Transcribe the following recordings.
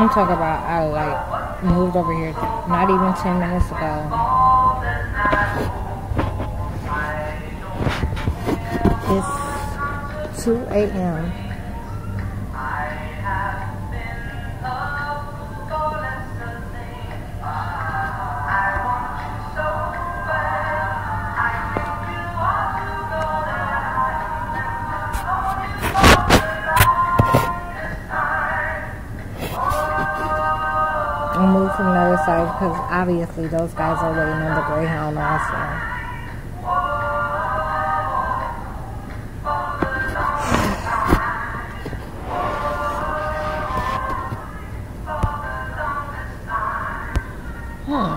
I'm talking about I like moved over here not even 10 minutes ago. It's 2 a.m. From the other side because obviously those guys are waiting on the Greyhound also. Hmm.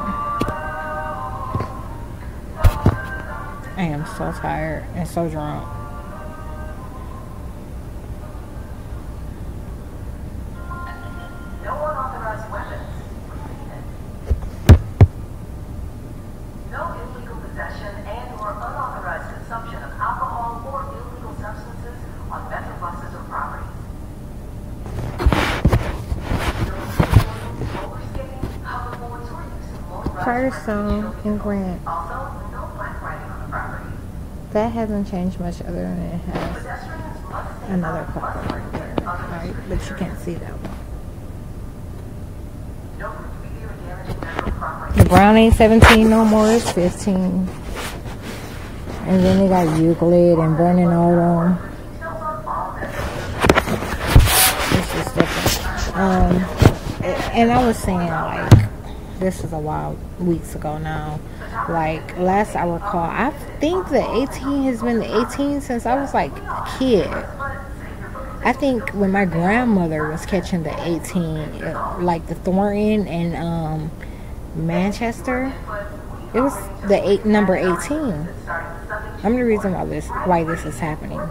I am so tired and so drunk. Firestone and Grant. Property. That hasn't changed much other than it has another right there. Right? But you can't see that one. Property. The brown ain't 17 no more, it's 15. And then they got Euclid and Vernon all It's just different. Um, and I was saying, like, this is a while, weeks ago now. Like, last I recall, I think the 18 has been the 18 since I was like a kid. I think when my grandmother was catching the 18, uh, like the Thornton and um, Manchester, it was the eight number 18. I'm the reason why this why this is happening.